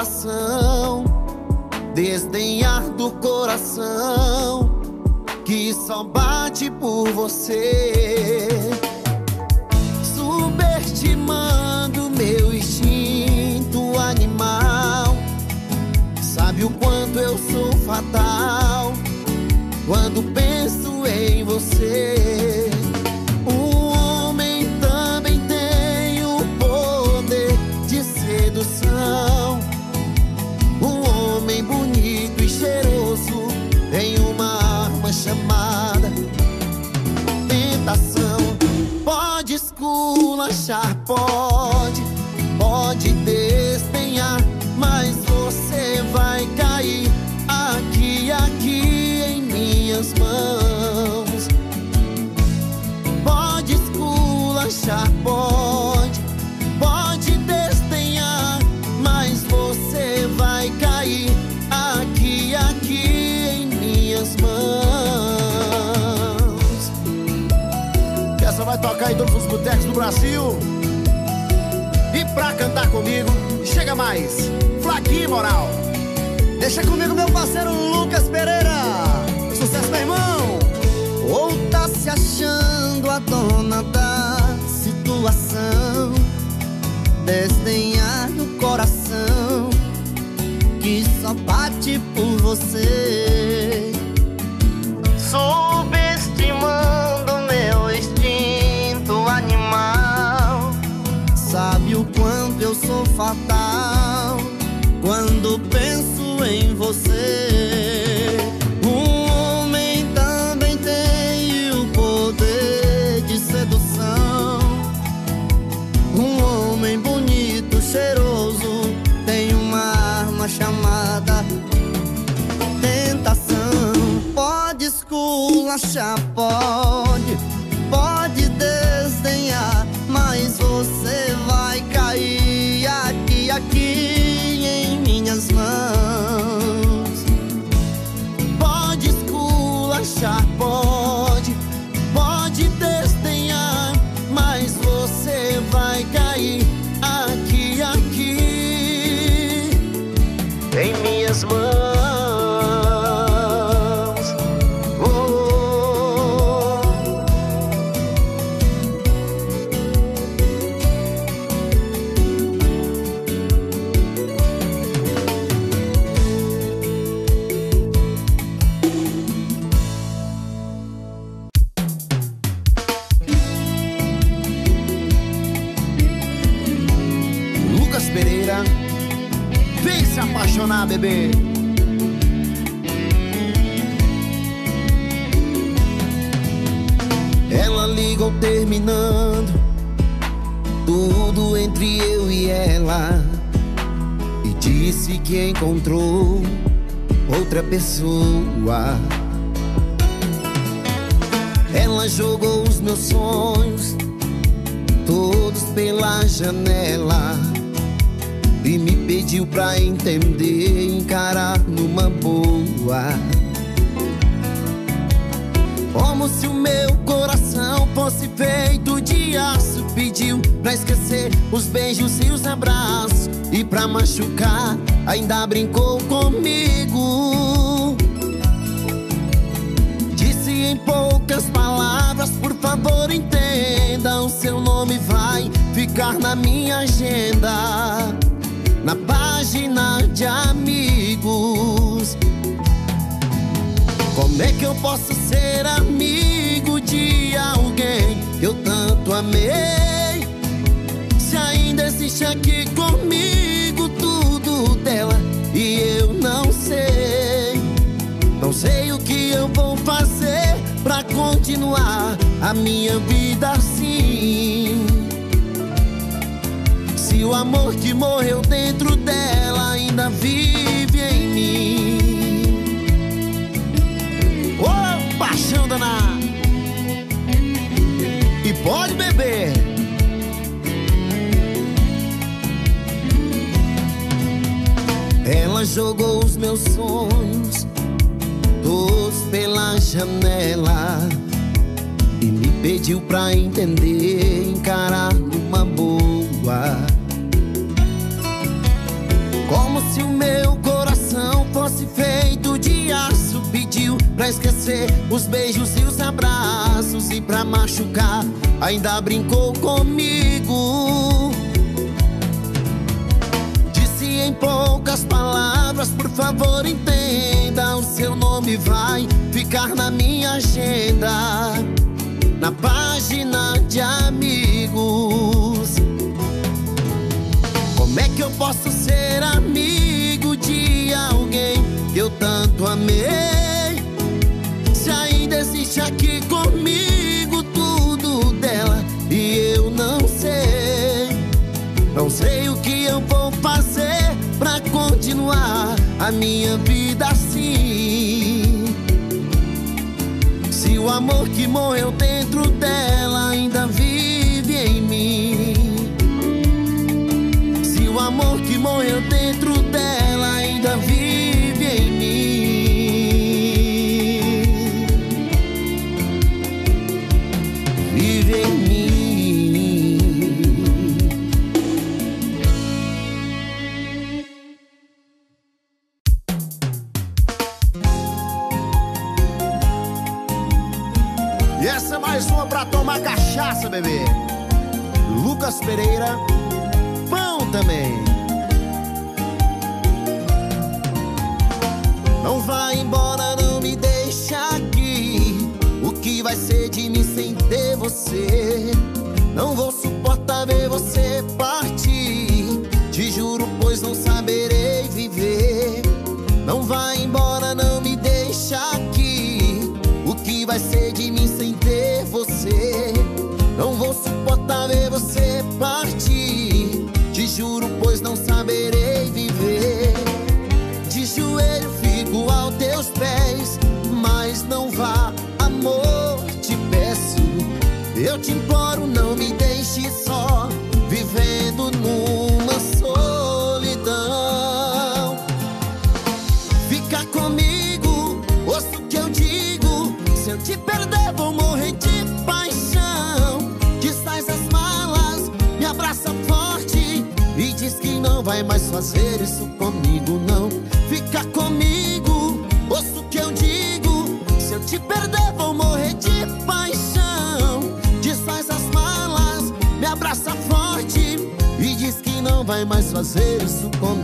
apelação, desdenhar do coração que só bate por você. Subestimando meu instinto animal, sabe o quanto eu sou fatal quando penso em você. Esculachar, pode, pode despenhar, mas você vai cair aqui, aqui em minhas mãos. Pode esculachar, pode. Em todos os botecos do Brasil. E pra cantar comigo, chega mais, Flaquinho Moral. Deixa comigo meu parceiro Lucas Pereira. Sucesso, meu irmão. Ou tá se achando a dona da situação, desdenhar do coração que só bate por você. Subestimando eu sou fatal quando penso em você. Um homem também tem o poder de sedução. Um homem bonito, cheiroso, tem uma arma chamada tentação. Pode esculachar, pode, disse que encontrou outra pessoa. Ela jogou os meus sonhos todos pela janela e me pediu pra entender, encarar numa boa. Como se o meu coração fosse feito de aço. Pediu pra esquecer os beijos e os abraços. E pra machucar, ainda brincou comigo. Disse em poucas palavras: Por favor, entenda. O seu nome vai ficar na minha agenda na página de amigos. Como é que eu posso ser amigo de alguém que eu tanto amei? Existe aqui comigo tudo dela e eu não sei. Não sei o que eu vou fazer pra continuar a minha vida assim. Se o amor que morreu dentro dela ainda vive Jogou os meus sonhos todos pela janela e me pediu pra entender, encarar uma boa. Como se o meu coração fosse feito de aço, pediu pra esquecer os beijos e os abraços e pra machucar, ainda brincou comigo. Poucas palavras Por favor entenda O seu nome vai ficar na minha agenda Na página de amigos Como é que eu posso ser amigo de alguém que eu tanto amei? Se ainda existe aqui comigo continuar a minha vida assim. Se o amor que morreu dentro dela ainda vive em mim. Se o amor que morreu dentro Lucas Pereira, pão também. Não vai embora, não me deixa aqui. O que vai ser de mim sem ter você? Não vou suportar ver você partir. Fazer isso comigo, não. Fica comigo, ouça o que eu digo. Se eu te perder, vou morrer de paixão. Desfaz as malas, me abraça forte e diz que não vai mais fazer isso comigo,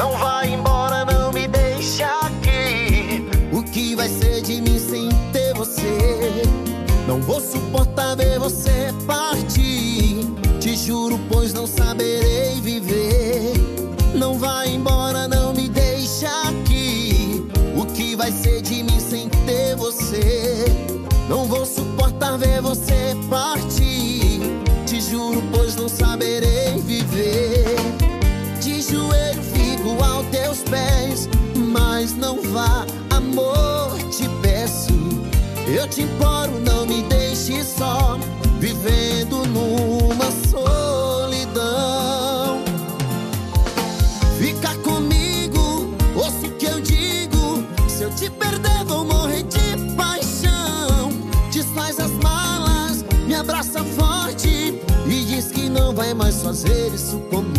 Não vai embora, não me deixa aqui. O que vai ser de mim sem ter você? Não vou suportar ver você partir. Te juro, pois não saberei viver. Teus pés, mas não vá, amor, te peço. Eu te imploro, não me deixe só, vivendo numa solidão. Fica comigo, ouça o que eu digo. Se eu te perder, vou morrer de paixão. Desfaz as malas, me abraça forte e diz que não vai mais fazer isso comigo,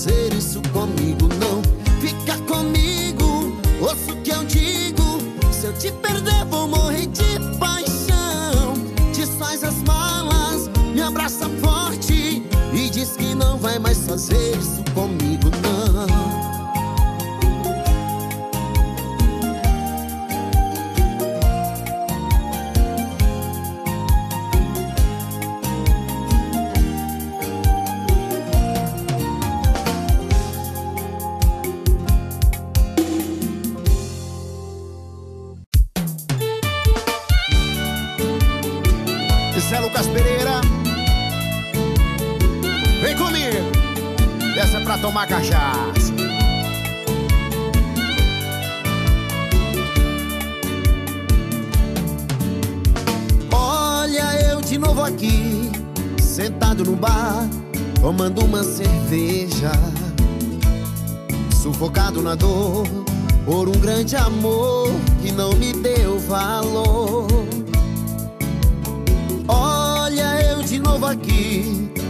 fazer isso comigo, não. Fica comigo, ouça o que eu digo. Se eu te perder, vou morrer de paixão. Desfaz as malas, me abraça forte e diz que não vai mais fazer isso comigo, não.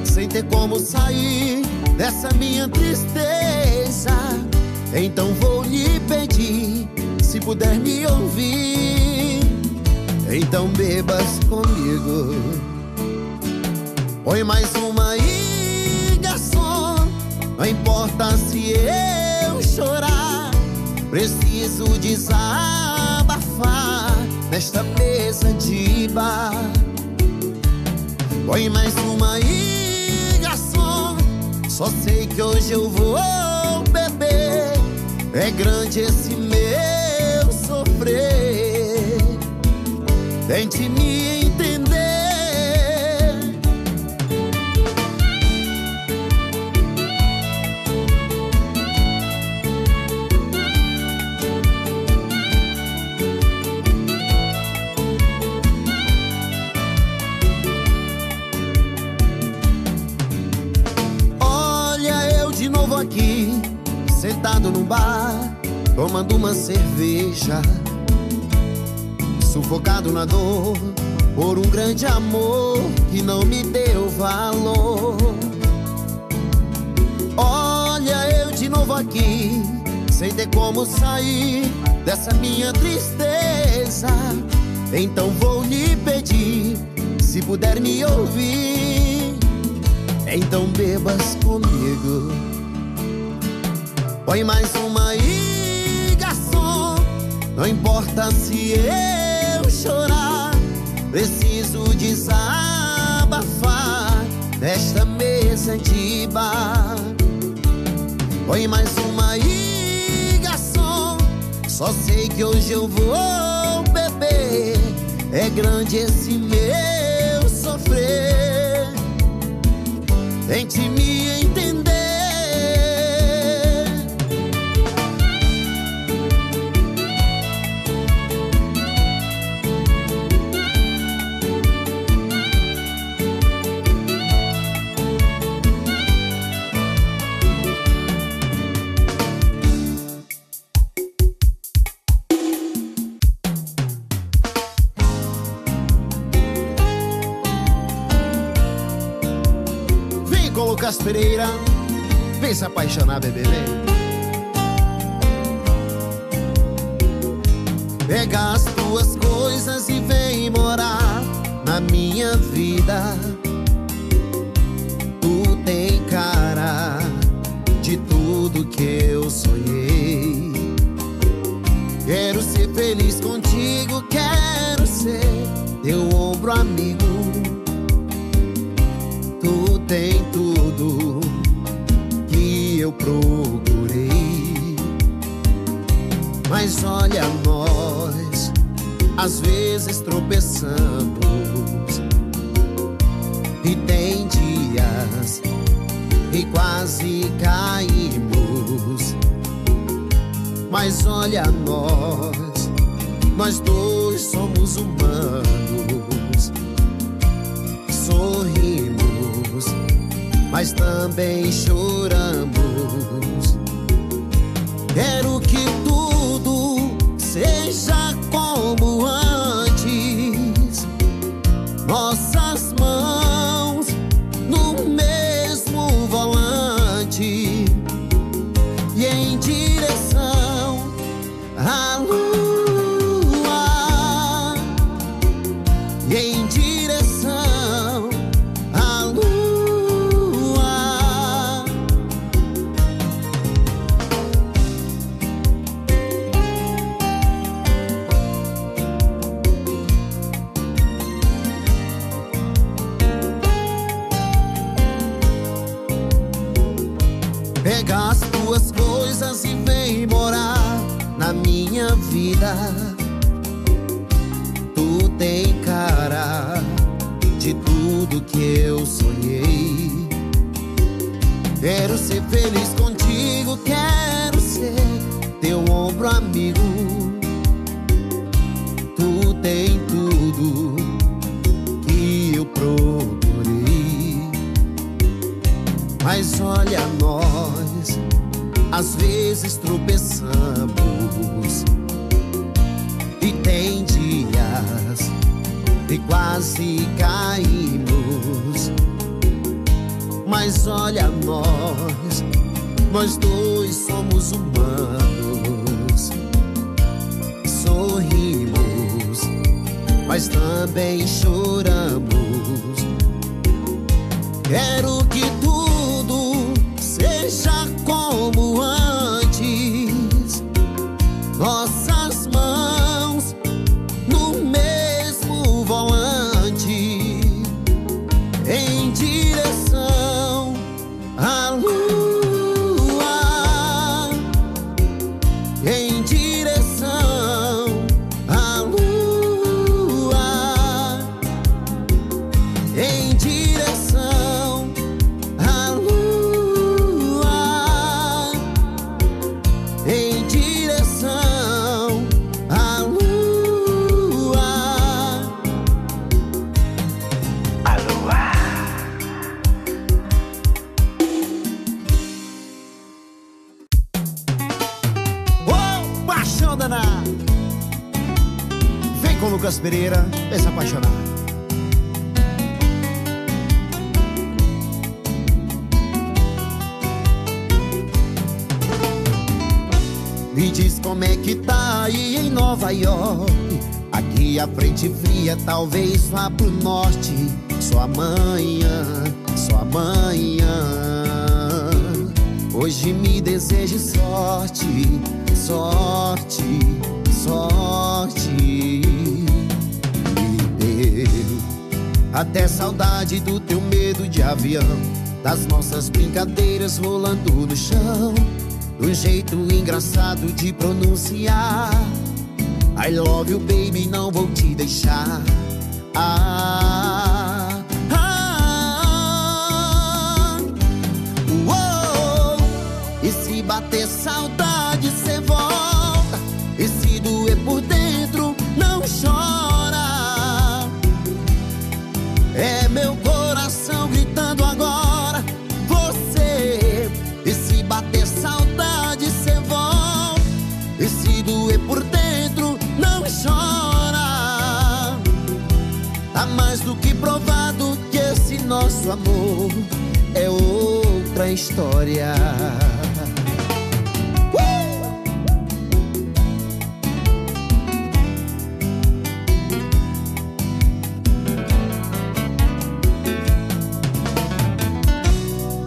Sem ter como sair dessa minha tristeza. Então vou lhe pedir, se puder me ouvir, então bebas comigo. Põe mais uma aí, garçom, não importa se eu chorar, preciso desabafar nesta mesa de bar. Põe mais uma aí, garçom. Só sei que hoje eu vou beber. É grande esse meu sofrer. Tente me sentado num bar, tomando uma cerveja, sufocado na dor por um grande amor que não me deu valor. Olha eu de novo aqui, sem ter como sair dessa minha tristeza. Então vou lhe pedir, se puder me ouvir, então bebas comigo. Põe mais uma aí, garçom. Não importa se eu chorar, preciso desabafar nesta mesa de bar. Põe mais uma aí, garçom. Só sei que hoje eu vou beber. É grande esse meu sofrer. Tente me Lucas Pereira. Vem se apaixonar, bebê, vem. Pega as tuas coisas e vem morar na minha vida. Tu tem cara de tudo que eu sonhei. Quero ser feliz contigo, quero ser teu ombro amigo. Eu procurei. Mas olha nós, às vezes tropeçamos e tem dias e quase caímos. Mas olha nós, nós dois somos humanos. Sorrimos, mas também choramos. Olha nós, às vezes tropeçamos e tem dias e quase caímos. Mas olha nós, nós dois somos humanos. Sorrimos, mas também choramos. Quero que tudo seja como antes. Lucas Pereira, vem se apaixonar. Me diz como é que tá aí em Nova York. Aqui a frente fria, talvez vá pro norte. Só amanhã, só amanhã. Hoje me deseje sorte, sorte, sorte até saudade do teu medo de avião Das nossas brincadeiras rolando no chão um jeito engraçado de pronunciar. I love you baby, não vou te deixar. Ah, ah, uou. E se bater saudade, história.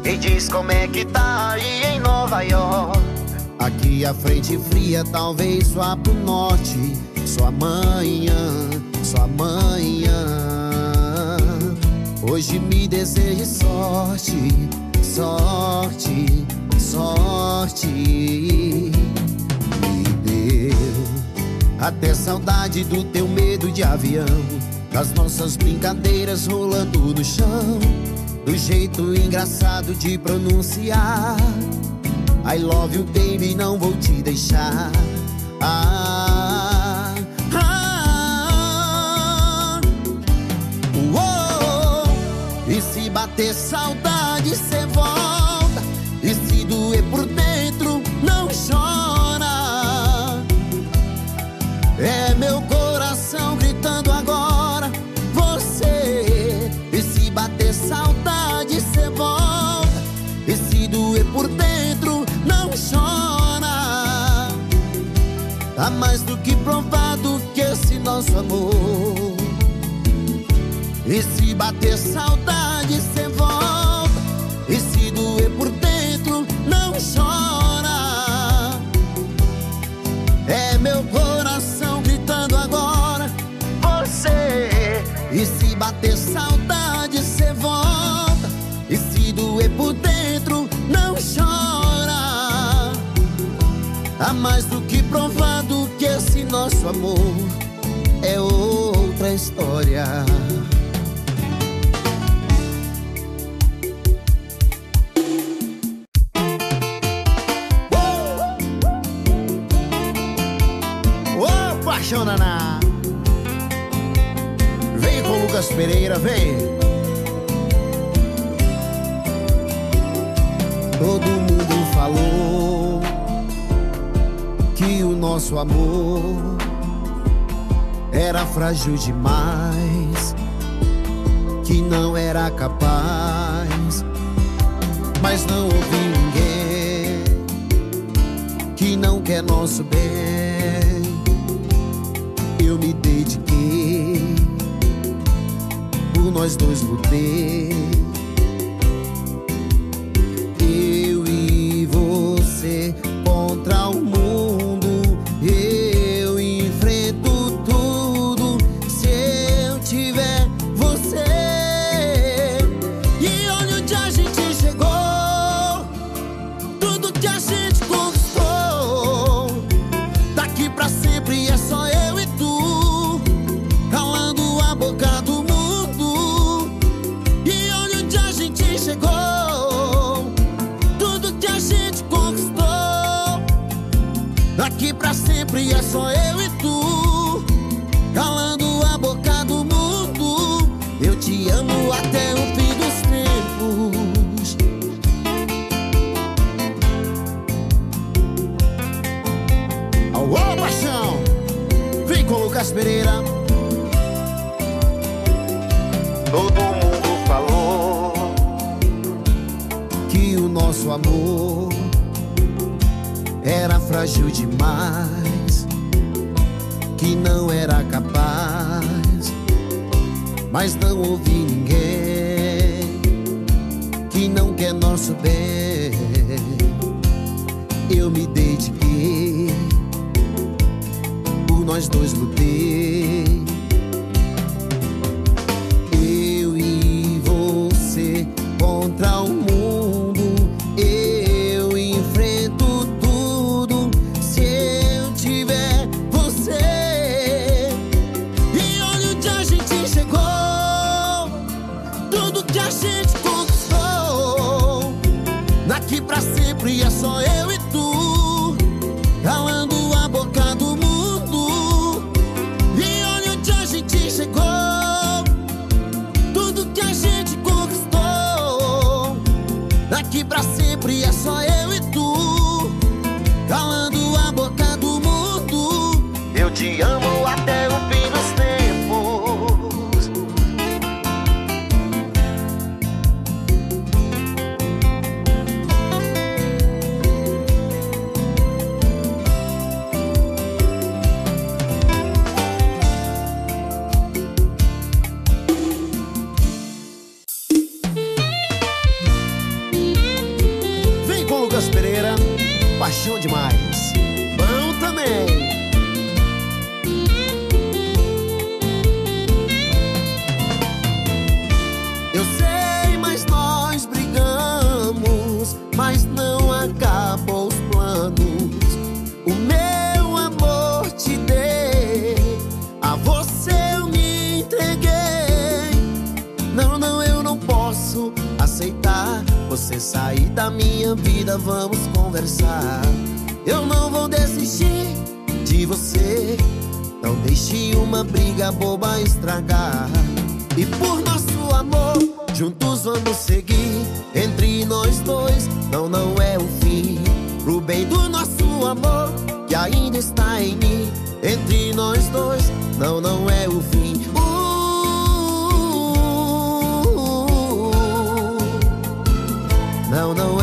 Me diz como é que tá aí em Nova York. Aqui a frente fria, talvez vá pro norte. Só amanhã, só amanhã Hoje me deseje sorte, sorte, sorte. Me deu até saudade do teu medo de avião Das nossas brincadeiras rolando no chão Do jeito engraçado de pronunciar. I love you baby, não Tá mais do que provado que esse nosso amor nosso amor é outra história. Ô, oh, paixão naná. Vem com Lucas Pereira, vem. Todo mundo falou que o nosso amor era frágil demais, que não era capaz, mas não ouvi ninguém que não quer nosso bem. Eu me dediquei, por nós dois lutei. sempre é só eu. o meu amor te dei. A você eu me entreguei. Não, não, eu não posso aceitar você sair da minha vida. Vamos conversar. Eu não vou desistir de você. Não deixe uma briga boba estragar. E por nosso amor, juntos vamos seguir. Entre nós dois, não, não é o fim. Pro bem do nosso amor que ainda está em mim Entre nós dois, não, não é o fim. Uh, uh, uh, não, não é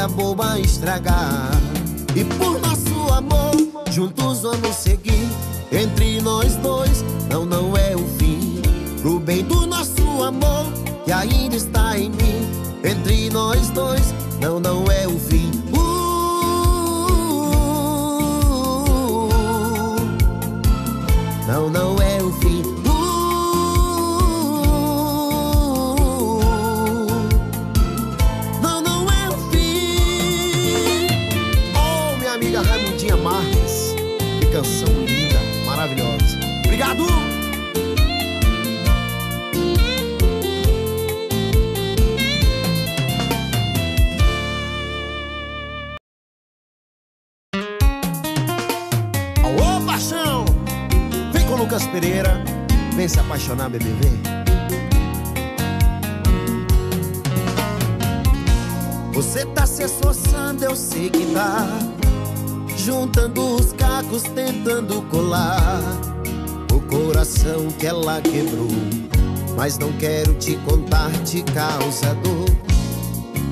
briga boba estragar. E por nosso amor, juntos vamos seguir entre nós dois. Vem se apaixonar, bebê, vem. Você tá se esforçando, eu sei que tá. Juntando os cacos, tentando colar O coração que ela quebrou. Mas não quero te contar, te causa dor.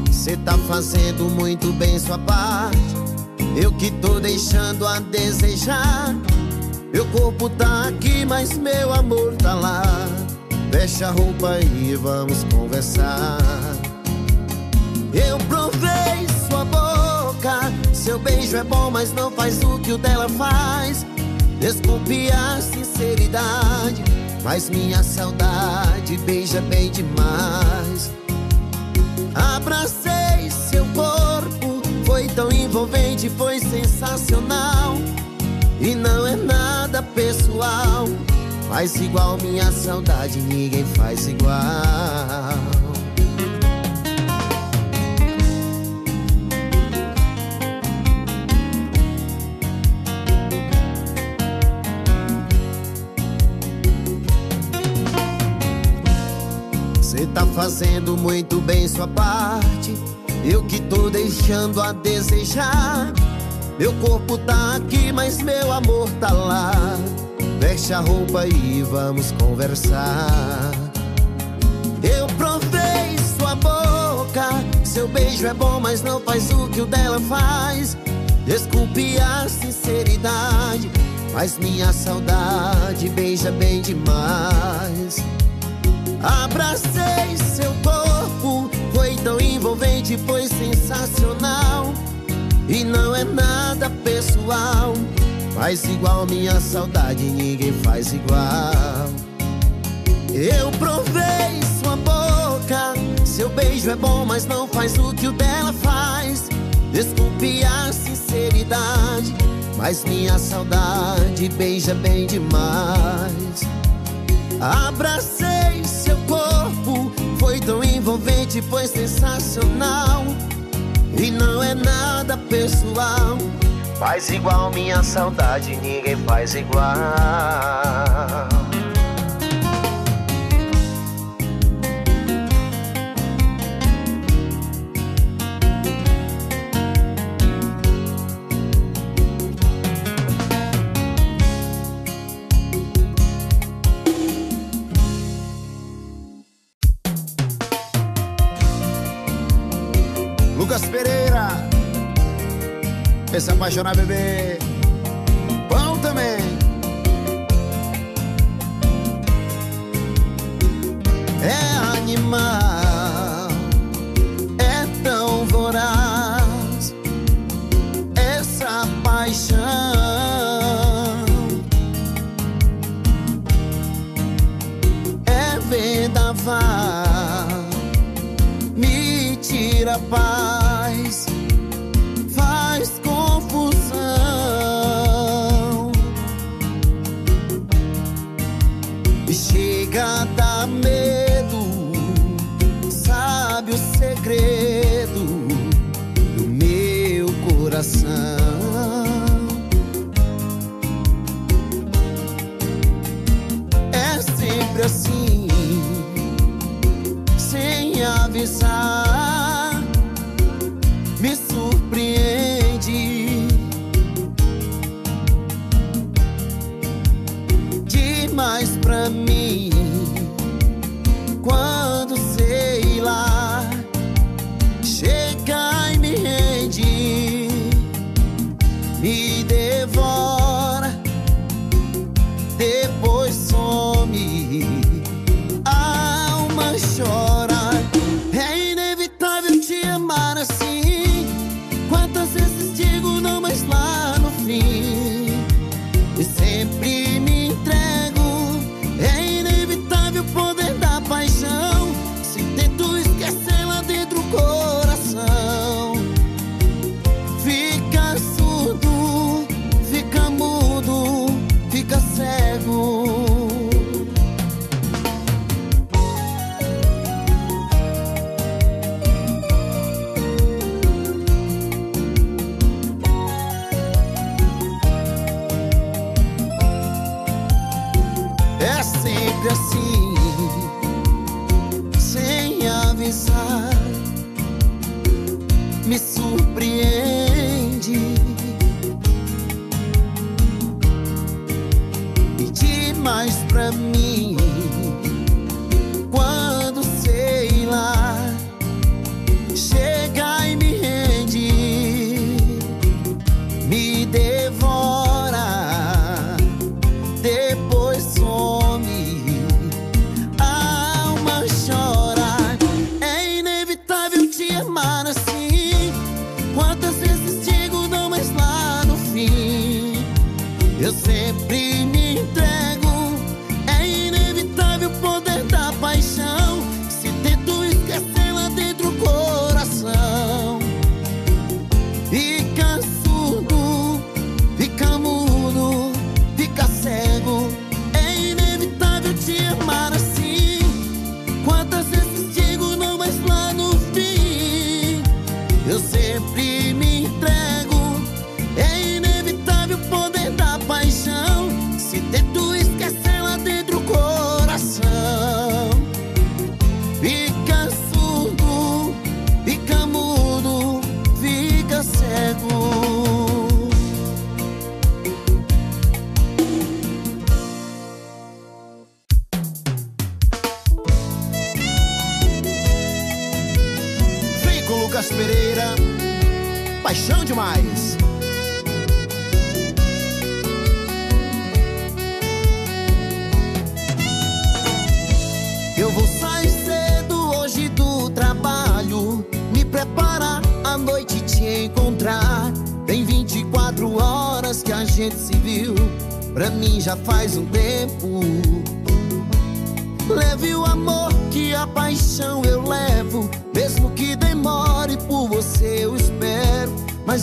Você tá fazendo muito bem sua parte. Eu que tô deixando a desejar Meu corpo tá aqui, mas meu amor tá lá. Fecha a roupa e vamos conversar. Eu provei sua boca. Seu beijo é bom, mas não faz o que o dela faz. Desculpe a sinceridade Mas minha saudade beija bem demais. Abracei seu corpo Foi tão envolvente, foi sensacional E não é nada pessoal Faz igual minha saudade, ninguém faz igual. Você tá fazendo muito bem sua parte Eu que tô deixando a desejar Meu corpo tá aqui, mas meu amor tá lá. Veste a roupa e vamos conversar. Eu provei sua boca. Seu beijo é bom, mas não faz o que o dela faz. Desculpe a sinceridade Mas minha saudade beija bem demais. Abracei seu corpo, foi tão envolvente, foi sensacional. E não é nada pessoal, faz igual minha saudade, ninguém faz igual. Eu provei sua boca, seu beijo é bom, mas não faz o que o dela faz. Desculpe a sinceridade, mas minha saudade beija bem demais. Abracei seu corpo, foi tão envolvente, foi sensacional. E não é nada pessoal. Faz igual minha saudade, ninguém faz igual. Se apaixonar, bebê. Bom também. É animal,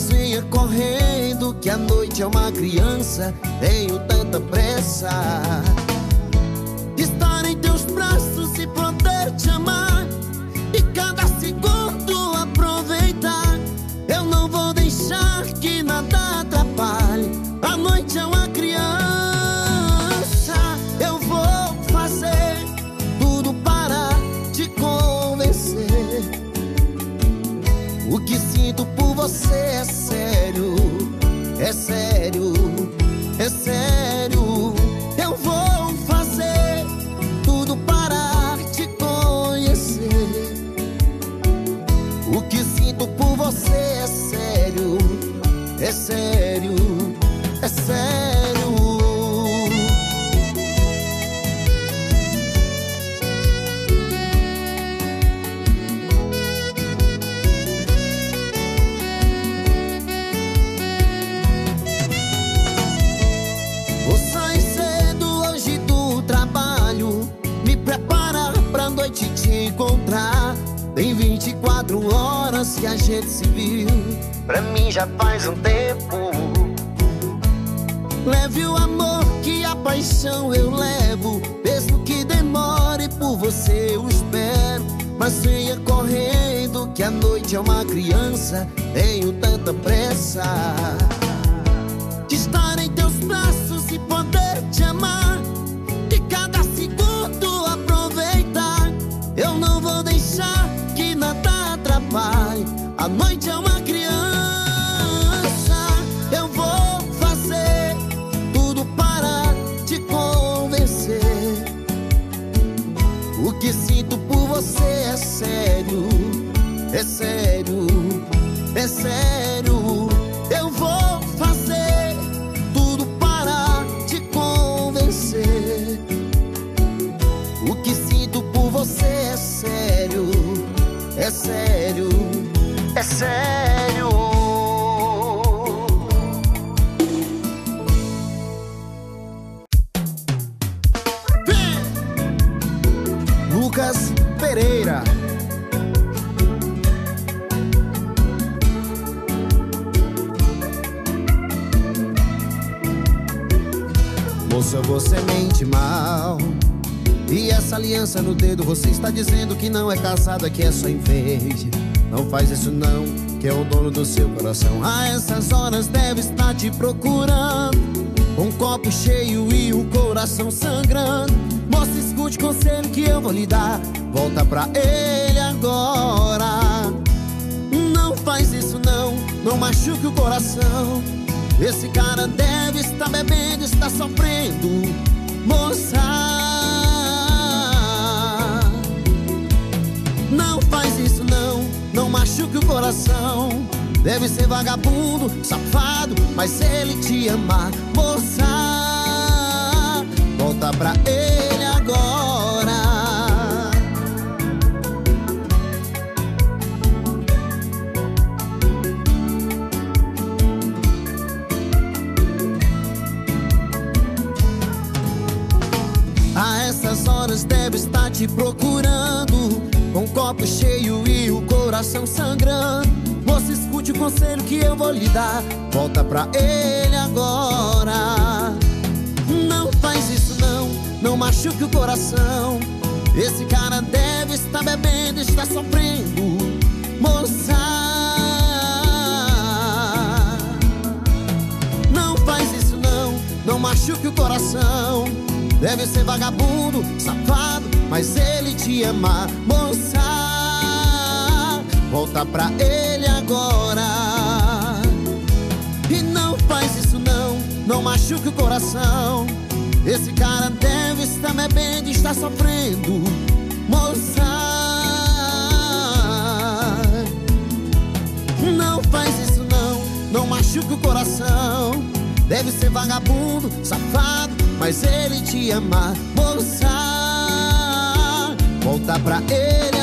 venha correndo que a noite é uma criança. Tenho tanta pressa. Estar em teus braços e poder te amar sério, 24 horas que a gente se viu. Pra mim já faz um tempo. Leve o amor que a paixão eu levo Mesmo que demore por você eu espero. Mas venha correndo que a noite é uma criança Tenho tanta pressa. De estar em teus braços A noite é uma criança. Eu vou fazer tudo para te convencer. O que sinto por você é sério, é sério, é sério. É sério, é sério. Lucas Pereira. Moça, você mente mal. E essa aliança no dedo, você está dizendo que não é casada, que é só inveja. Não faz isso não, que é o dono do seu coração. A essas horas deve estar te procurando. Um copo cheio e o coração sangrando. Moça, escute o conselho que eu vou lhe dar. Volta pra ele agora. Não faz isso machuque o coração. Esse cara deve estar bebendo, está sofrendo, moça. Não faz isso não, não machuque o coração. Deve ser vagabundo, safado, mas ele te ama, moça. Volta pra ele agora. A essas horas deve estar te procurando copo cheio e o coração sangrando. Moça, escute o conselho que eu vou lhe dar. Volta pra ele agora. Não faz isso não, não machuque o coração. Esse cara deve estar bebendo, está sofrendo. Moça. Não faz isso não, não machuque o coração. Deve ser vagabundo, safado, mas ele te ama, moça. Volta pra ele agora. E não faz isso não, não machuque o coração. Esse cara deve estar bebendo e está sofrendo, moça. Não faz isso não, não machuque o coração. Deve ser vagabundo, safado, mas ele te ama, moça. Volta pra ele